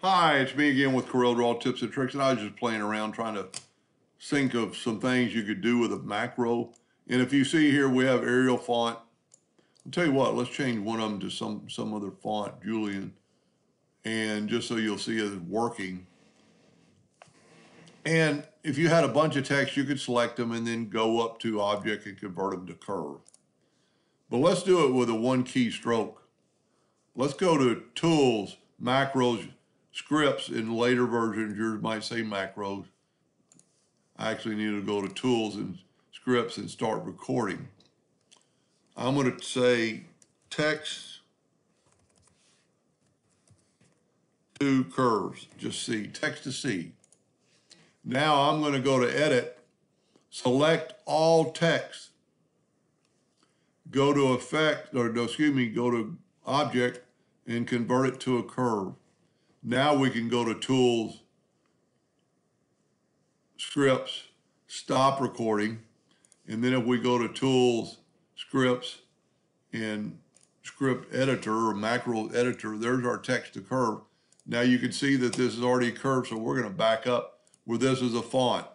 Hi, it's me again with Corel Draw Tips and Tricks, and I was just playing around trying to think of some things you could do with a macro. And if you see here, we have Arial font. I'll tell you what, let's change one of them to some, some other font, Julian. And just so you'll see it working. And if you had a bunch of text, you could select them and then go up to object and convert them to curve. But let's do it with a one key stroke. Let's go to tools, macros, scripts in later versions. Yours might say macros. I actually need to go to tools and scripts and start recording. I'm going to say text to curves, just see, text to C. Now I'm going to go to edit, select all text, go to effect, or excuse me, go to object and convert it to a curve. Now we can go to tools, scripts, stop recording. And then if we go to tools, scripts, and script editor or macro editor, there's our text to curve. Now you can see that this is already curved, so we're gonna back up where this is a font.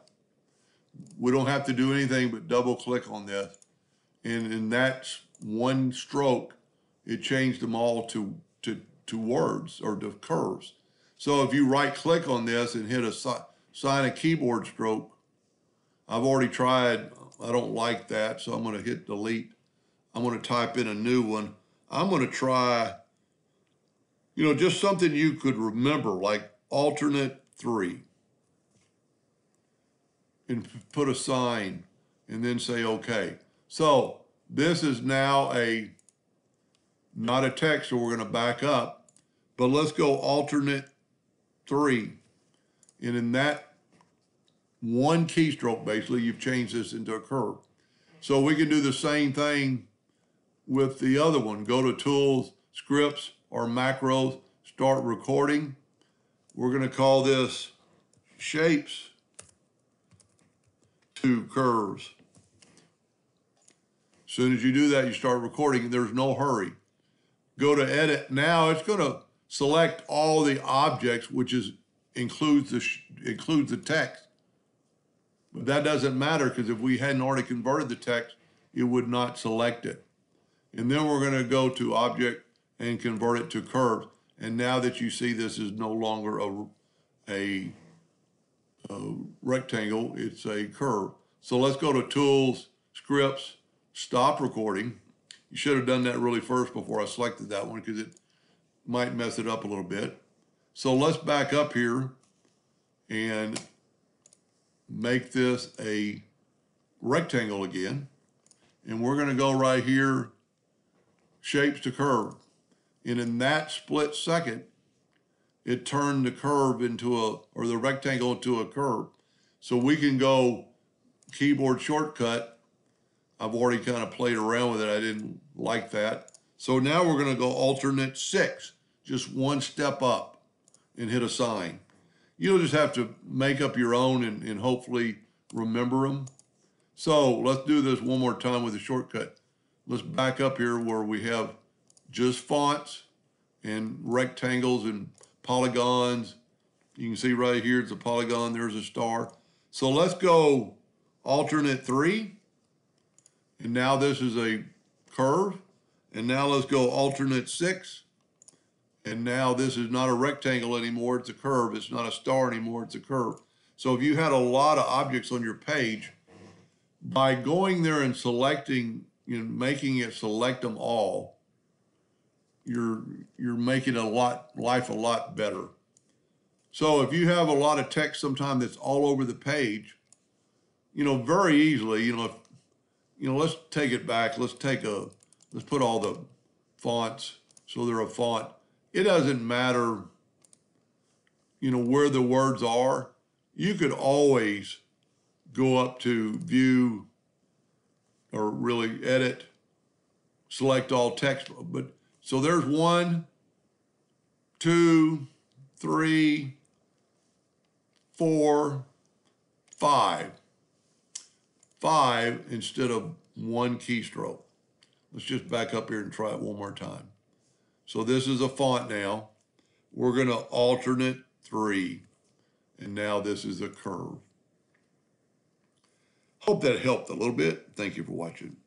We don't have to do anything but double click on this. And in that one stroke, it changed them all to, to, to words or to curves. So if you right click on this and hit a sign a keyboard stroke, I've already tried, I don't like that, so I'm gonna hit delete. I'm gonna type in a new one. I'm gonna try, you know, just something you could remember, like alternate three and put a sign and then say okay. So this is now a not a text, so we're going to back up. But let's go alternate three. And in that one keystroke, basically, you've changed this into a curve. So we can do the same thing with the other one. Go to Tools, Scripts, or Macros, start recording. We're going to call this Shapes to curves. As soon as you do that, you start recording. There's no hurry. Go to edit. Now it's going to select all the objects, which is includes the includes the text. But that doesn't matter because if we hadn't already converted the text, it would not select it. And then we're going to go to object and convert it to curves. And now that you see this is no longer a, a a rectangle, it's a curve. So let's go to Tools, Scripts, Stop Recording. You should have done that really first before I selected that one because it might mess it up a little bit. So let's back up here and make this a rectangle again. And we're going to go right here, shapes to curve. And in that split second, it turned the curve into a, or the rectangle into a curve. So we can go keyboard shortcut. I've already kind of played around with it. I didn't like that. So now we're gonna go alternate six, just one step up and hit assign. You'll just have to make up your own and, and hopefully remember them. So let's do this one more time with a shortcut. Let's back up here where we have just fonts and rectangles and polygons. You can see right here, it's a polygon, there's a star. So let's go alternate three. And now this is a curve. And now let's go alternate six. And now this is not a rectangle anymore, it's a curve. It's not a star anymore, it's a curve. So if you had a lot of objects on your page, by going there and selecting, know, making it select them all, you're you're making a lot life a lot better. So if you have a lot of text sometime that's all over the page, you know, very easily, you know, if, you know, let's take it back. Let's take a let's put all the fonts so they're a font. It doesn't matter, you know, where the words are. You could always go up to view or really edit, select all text, but so there's one, two, three, four, five. Five instead of one keystroke. Let's just back up here and try it one more time. So this is a font now. we're gonna alternate three. And now this is a curve. Hope that helped a little bit. Thank you for watching.